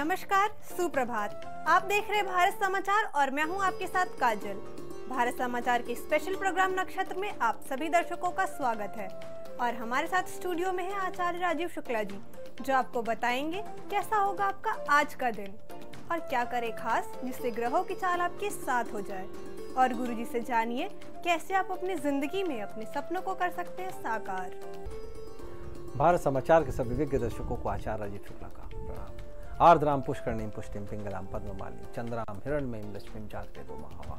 नमस्कार, सुप्रभात। आप देख रहे भारत समाचार और मैं हूँ आपके साथ काजल। भारत समाचार के स्पेशल प्रोग्राम नक्षत्र में आप सभी दर्शकों का स्वागत है। और हमारे साथ स्टूडियो में है आचार्य राजीव शुक्ला जी, जो आपको बताएँगे कैसा होगा आपका आज का दिन और क्या करे खास जिससे ग्रहों की चाल आपके साथ हो जाए। और गुरु जी से जानिए कैसे आप अपनी ज़िंदगी में अपने सपनों को कर सकते हैं साकार। भारत समाचार के सभी विज्ञ दर्शकों को आचार्य राजीव शुक्ला का प्रणाम। आर्द्राम पुष्कर्णी पुष्टिम पिंगलाम पद्मी चंद्राम हिरण्मयीम लक्ष्मी जाग्रे दो महावा।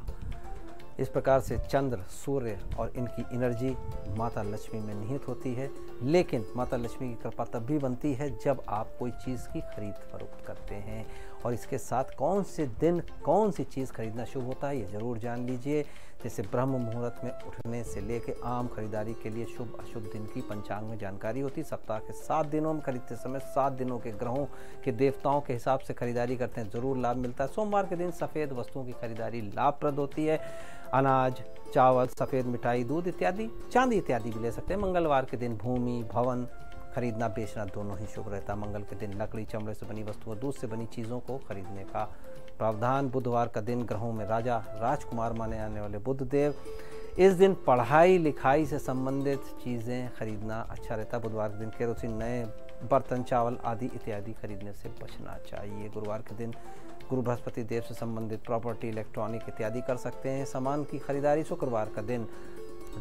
इस प्रकार से चंद्र, सूर्य और इनकी एनर्जी माता लक्ष्मी में निहित होती है। लेकिन माता लक्ष्मी की कृपा तब भी बनती है जब आप कोई चीज़ की खरीद फरोख्त करते हैं। और इसके साथ कौन से दिन, कौन सी चीज़ खरीदना शुभ होता है, ये ज़रूर जान लीजिए। जैसे ब्रह्म मुहूर्त में उठने से लेकर आम खरीदारी के लिए शुभ, अशुभ दिन की पंचांग में जानकारी होती। सप्ताह के सात दिनों में खरीदते समय सात दिनों के ग्रहों के देवताओं के हिसाब से खरीदारी करते हैं, ज़रूर लाभ मिलता है। सोमवार के दिन सफ़ेद वस्तुओं की खरीदारी लाभप्रद होती है। अनाज, चावल, सफ़ेद मिठाई, दूध इत्यादि, चांदी इत्यादि भी ले सकते हैं। मंगलवार के दिन भूमि, भवन, खरीदना, बेचना दोनों ही शुभ रहता है। मंगल के दिन लकड़ी, चमड़े से बनी वस्तुओं, दूध से बनी चीज़ों को खरीदने का प्रावधान। बुधवार का दिन ग्रहों में राजा राजकुमार माने आने वाले बुद्ध देव इस दिन पढ़ाई, लिखाई से संबंधित चीज़ें खरीदना अच्छा रहता है। बुधवार के दिन केरोसिन, नए बर्तन, चावल आदि इत्यादि खरीदने से बचना चाहिए। गुरुवार के दिन गुरु बृहस्पति देव से संबंधित प्रॉपर्टी इलेक्ट्रॉनिक इत्यादि कर सकते हैं। सामान की खरीदारी शुक्रवार का दिन।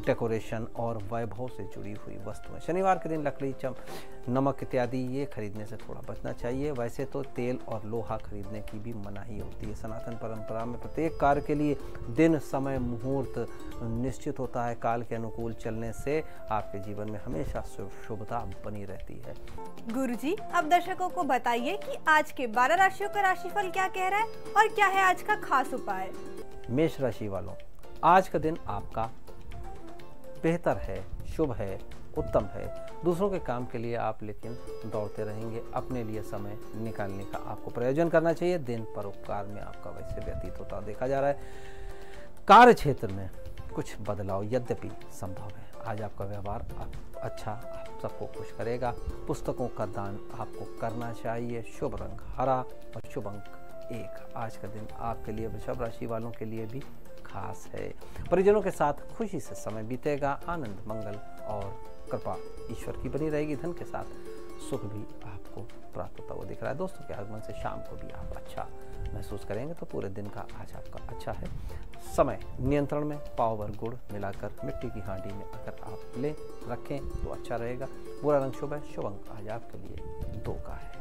डेकोरेशन और वैभव से जुड़ी हुई वस्तुएँ। शनिवार के दिन लकड़ी चम नमक इत्यादि ये खरीदने से थोड़ा बचना चाहिए। वैसे तो तेल और लोहा खरीदने की भी मनाही होती है। सनातन परंपरा में प्रत्येक कार्य के लिए दिन समय मुहूर्त निश्चित होता है। काल के अनुकूल चलने से आपके जीवन में हमेशा शुभता बनी रहती है। गुरु जी अब दर्शकों को बताइए कि आज के बारह राशियों का राशिफल क्या कह रहा है और क्या है आज का खास उपाय? मेष राशि वालों आज का दिन आपका बेहतर है, शुभ है, उत्तम है। दूसरों के काम के लिए आप लेकिन दौड़ते रहेंगे। अपने लिए समय निकालने का आपको प्रयोजन करना चाहिए। दिन परोपकार में आपका वैसे व्यतीत होता देखा जा रहा है। कार्य क्षेत्र में कुछ बदलाव यद्यपि संभव है। आज आपका व्यवहार आप अच्छा आप सबको खुश करेगा। पुस्तकों का दान आपको करना चाहिए। शुभ रंग हरा और शुभ अंक एक। आज का दिन आपके लिए, वृषभ राशि वालों के लिए भी खास है। परिजनों के साथ खुशी से समय बीतेगा, आनंद, मंगल और कृपा। ईश्वर की बनी रहेगी, धन के साथ सुख भी आपको प्राप्त होता हुआ दिख रहा है। दोस्तों, के आगमन से शाम को भी आप अच्छा महसूस करेंगे तो पूरे दिन का आज आपका अच्छा है। समय नियंत्रण में पावर गुड़ मिलाकर, मिट्टी की हांडी में अगर आप ले रखें तो अच्छा रहेगा। बुरा रंग शुभ है शुभ अंक आज आपके लिए दो का है।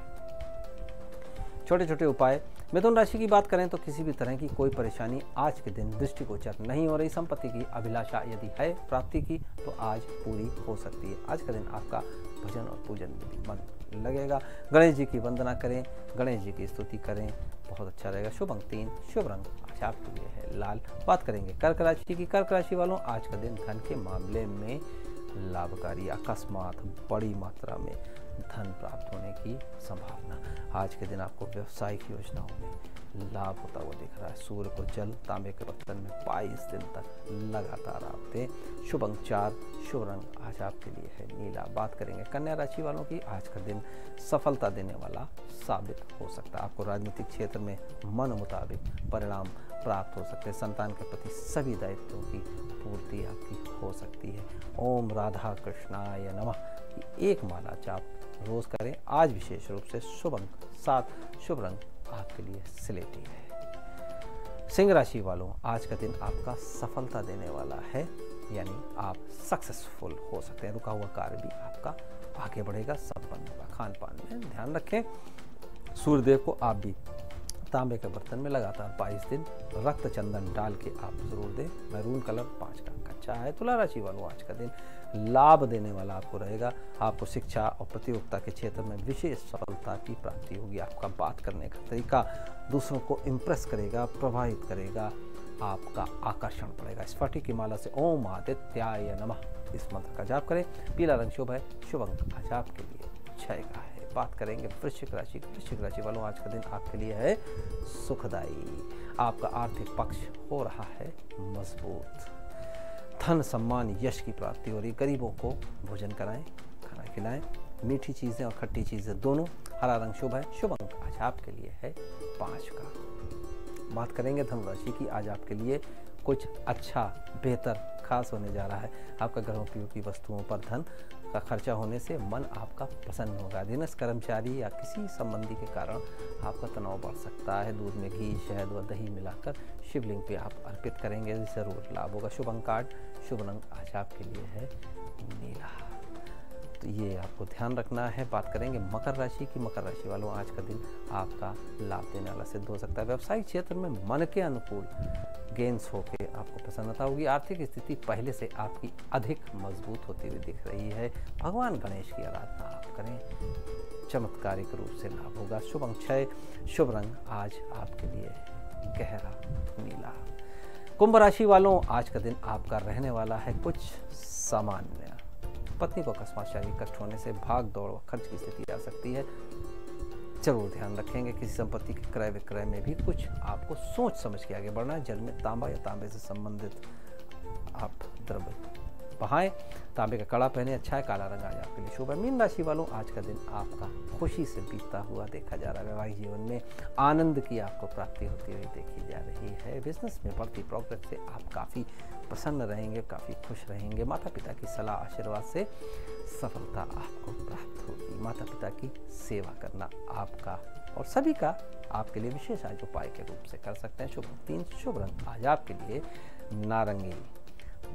छोटे छोटे उपाय। मिथुन राशि की बात करें तो किसी भी तरह की कोई परेशानी आज के दिन दृष्टिगोचर नहीं हो रही। संपत्ति की अभिलाषा यदि है, प्राप्ति की तो आज पूरी हो सकती है। आज का दिन आपका भजन और पूजन मन लगेगा। गणेश जी की वंदना करें, गणेश जी की स्तुति करें, बहुत अच्छा रहेगा। शुभ अंक तीन, शुभ रंग आज आपके लिए है लाल। बात करेंगे कर्क राशि की। कर्क राशि वालों, आज का दिन धन के मामले में लाभकारी, अकस्मात बड़ी मात्रा में धन प्राप्त होने की संभावना। आज के दिन आपको व्यवसायिक योजनाओं में लाभ होता हुआ दिख रहा है। सूर्य को जल, तांबे के बर्तन में बाईस दिन तक लगातार आप दें शुभ अंक चार, शुभ रंग आज आपके लिए है नीला। बात करेंगे कन्या राशि वालों की। आज का दिन सफलता देने वाला साबित हो सकता है। आपको राजनीतिक क्षेत्र में मन मुताबिक परिणाम प्राप्त हो सकते हैं। संतान के प्रति सभी दायित्वों की पूर्ति आपकी हो सकती है। ओम राधा कृष्णाय नमः। एक माला जाप रोज करें। आज विशेष रूप से शुभ अंक, सात शुभ रंग आपके लिए सिलेटी है। सिंह राशि वालों, आज का दिन आपका सफलता देने वाला है, यानी आप सक्सेसफुल हो सकते हैं। रुका हुआ कार्य भी आपका आगे बढ़ेगा, संपन्न होगा खान पान में ध्यान रखें। सूर्यदेव को आप भी तांबे के बर्तन में लगातार बाईस दिन रक्त चंदन डाल के आप ज़रूर दें। मैरून कलर, पाँच का कच्चा है तुला राशि वालों, आज का दिन लाभ देने वाला आपको रहेगा। आपको शिक्षा और प्रतियोगिता के क्षेत्र में विशेष सफलता की प्राप्ति होगी। आपका बात करने का तरीका दूसरों को इम्प्रेस करेगा, प्रभावित करेगा, आपका आकर्षण पड़ेगा। स्फटिक की माला से ओम आदित्याय नमः। इस मंत्र का जाप करें। पीला रंग शुभ है शुभ अंक आज आपके लिए। है बात करेंगे वृश्चिक राशि वृश्चिक राशि वालों, आज का दिन आपके लिए है सुखदायी आपका आर्थिक पक्ष हो रहा है मज़बूत। धन सम्मान, यश की प्राप्ति हो रही गरीबों को भोजन कराएँ, खाना खिलाएँ। मीठी चीज़ें और खट्टी चीज़ें दोनों, हरा रंग शुभ है। शुभ अंक आज आपके लिए है पाँच का। बात करेंगे धनुराशि की। आज आपके लिए कुछ अच्छा बेहतर, खास होने जा रहा है। आपका घरों की वस्तुओं पर धन का खर्चा होने से मन आपका प्रसन्न होगा। दिनस कर्मचारी या किसी संबंधी के कारण आपका तनाव बढ़ सकता है। दूध में घी, शहद व दही मिलाकर शिवलिंग पे आप अर्पित करेंगे। ज़रूर लाभ होगा। शुभ अंक कार्ड, शुभ रंग आज आपके लिए है नीला। तो ये आपको ध्यान रखना है। बात करेंगे मकर राशि की। मकर राशि वालों, आज का दिन आपका लाभ देने वाला सिद्ध हो सकता है। व्यवसायिक क्षेत्र में मन के अनुकूल गेंस होके आपको प्रसन्नता होगी। आर्थिक स्थिति पहले से आपकी अधिक मज़बूत होती हुई दिख रही है। भगवान गणेश की आराधना आप करें। चमत्कारिक रूप से लाभ होगा। शुभ अंक छय शुभ रंग आज आपके लिए गहरा नीला। कुंभ राशि वालों, आज का दिन आपका रहने वाला है। कुछ सामान्य पत्नी को अकस्मात शारीरिक कष्ट होने से भाग दौड़ व खर्च की स्थिति आ सकती है। ज़रूर ध्यान रखेंगे किसी संपत्ति के क्रय विक्रय में भी कुछ आपको सोच समझ के आगे बढ़ना है। जल में तांबा या तांबे से संबंधित आप द्रव्य बहाएँ। तांबे का कड़ा पहने अच्छा है, काला रंग आज आपके लिए शुभ है। मीन राशि वालों, आज का दिन आपका खुशी से बीतता हुआ देखा जा रहा है। वैवाहिक जीवन में आनंद की आपको प्राप्ति होती हुई देखी जा रही है। बिज़नेस में बढ़ती प्रोग्रेस से आप काफ़ी प्रसन्न रहेंगे, काफ़ी खुश रहेंगे। माता पिता की सलाह, आशीर्वाद से सफलता आपको प्राप्त होगी। माता पिता की सेवा करना आपका और सभी का आपके लिए विशेष आज उपाय के रूप से कर सकते हैं। शुभ तीन शुभ रंग आज आपके लिए नारंगी।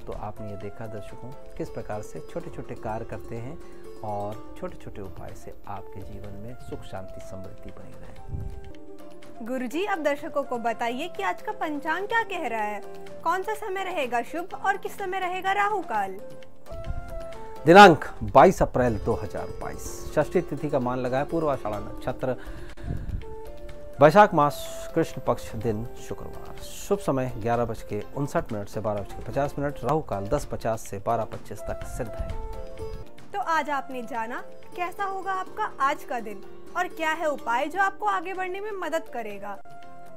तो आपने ये देखा दर्शकों किस प्रकार से छोटे छोटे कार्य करते हैं और छोटे छोटे उपाय से आपके जीवन में सुख शांति समृद्धि बनी रहे। गुरुजी अब दर्शकों को बताइए कि आज का पंचांग क्या कह रहा है? कौन सा समय रहेगा शुभ और किस समय रहेगा राहु काल? दिनांक 22 अप्रैल 2022 षष्ठी तिथि का मान लगा है पूर्वाषाढ़ा नक्षत्र। वैशाख मास कृष्ण पक्ष दिन शुक्रवार। शुभ समय ग्यारह बज के उनसठ मिनट से बारह बज के पचास मिनट। राहु काल दस पचास से बारह पच्चीस तक सिद्ध है। तो आज आपने जाना कैसा होगा आपका आज का दिन और क्या है उपाय जो आपको आगे बढ़ने में मदद करेगा?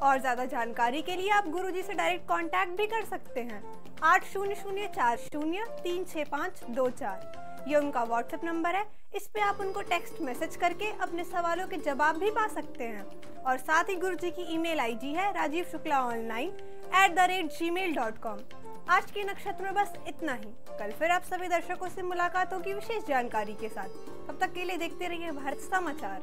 और ज़्यादा जानकारी के लिए आप गुरुजी से डायरेक्ट कांटेक्ट भी कर सकते हैं। आठ शून्य शून्य चार शून्य तीन छः पाँच दो चार। ये उनका व्हाट्सएप नंबर है। इस पे आप उनको टेक्स्ट मैसेज करके अपने सवालों के जवाब भी पा सकते हैं। और साथ ही गुरु जी की ईमेल आईडी है Rajeev Shukla online at the rate Gmail dot com आज के नक्षत्र में बस इतना ही। कल फिर आप सभी दर्शकों से मुलाकात होगी विशेष जानकारी के साथ। तब तक के लिए देखते रहिए भारत समाचार।